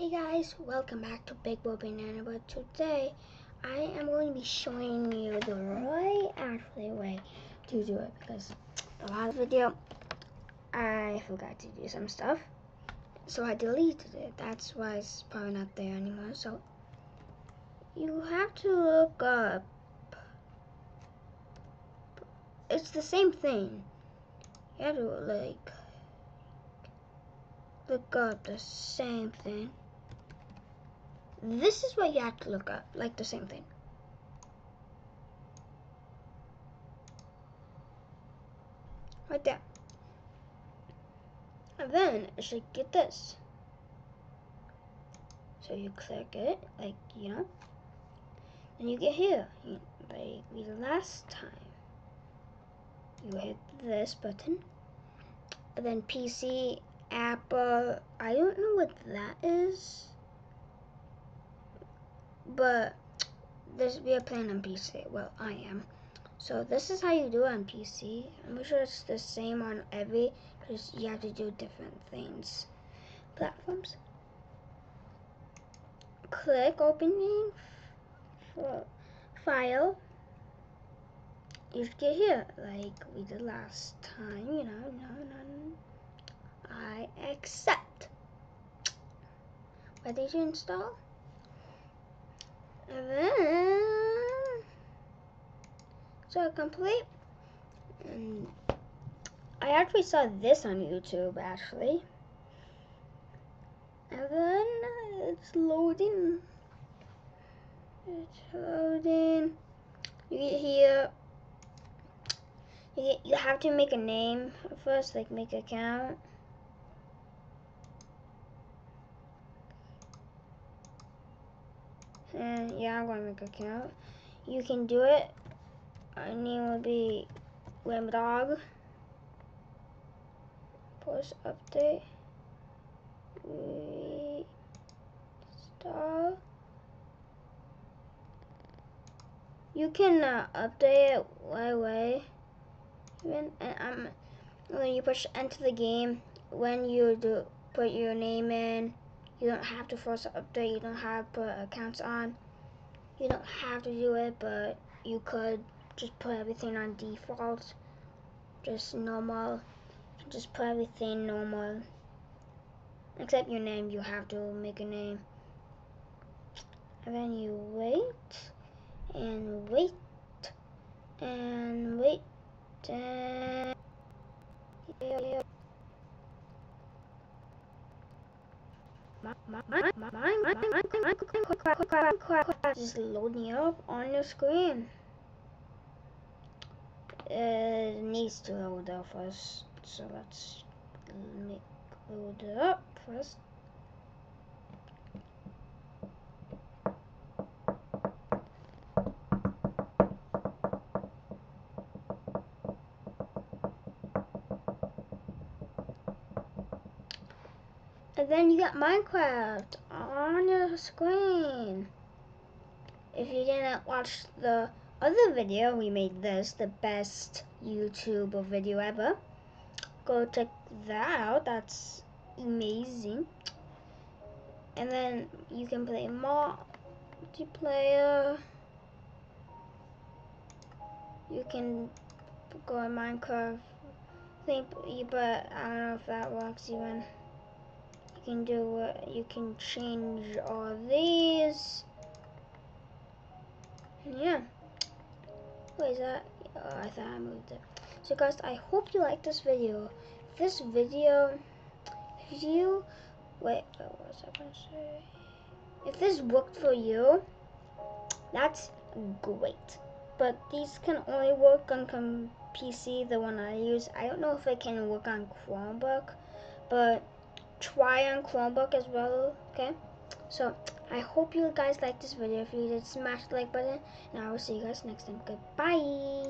Hey guys, welcome back to Big Boat Banana, but today I am going to be showing you the right actually way to do it because the last video I forgot to do some stuff so I deleted it. That's why it's probably not there anymore. So you have to look up it's the same thing. You have to like look up the same thing. This is what you have to look up, like the same thing. Right there. And then it should get this. So you click it, like, you know. Then you get here, like we last time. You hit this button. And then PC Apple. I don't know what that is. But this we are playing on PC. Well, I am. So this is how you do it on PC. I'm sure it's the same on every because you have to do different things. Platforms. Click opening file. You should get here like we did last time. You know, no, no. no. I accept. What did you install? And then, so complete. And I actually saw this on YouTube actually. And then it's loading. It's loading. You get here. You, get, you have to make a name first, like make account. And yeah, I'm going to make an account. You can do it. My name would be Limdog. Post update. Stop. You can uh, update it right away. Even and um, when you push enter the game, when you do put your name in, you don't have to force an update. You don't have to put accounts on. You don't have to do it, but you could just put everything on default. Just normal. Just put everything normal. Except your name, you have to make a name. And then you wait, and wait, and wait, and... Yeah. Just loading up on your screen. It needs to load up first, so let's make load it up first. And then you got Minecraft on your screen. If you didn't watch the other video, we made this, the best YouTube video ever. Go check that out. That's amazing. And then you can play multiplayer. You can go on Minecraft. Think, but I don't know if that works even you can do what you can change all these. Yeah. What is that oh, I thought I moved it. So guys I hope you like this video. This video if you wait oh, what was I gonna say? If this worked for you that's great. But these can only work on PC the one I use. I don't know if it can work on Chromebook but try on Chromebook as well, okay? So, I hope you guys like this video. If you did, smash the like button, and I will see you guys next time. Goodbye!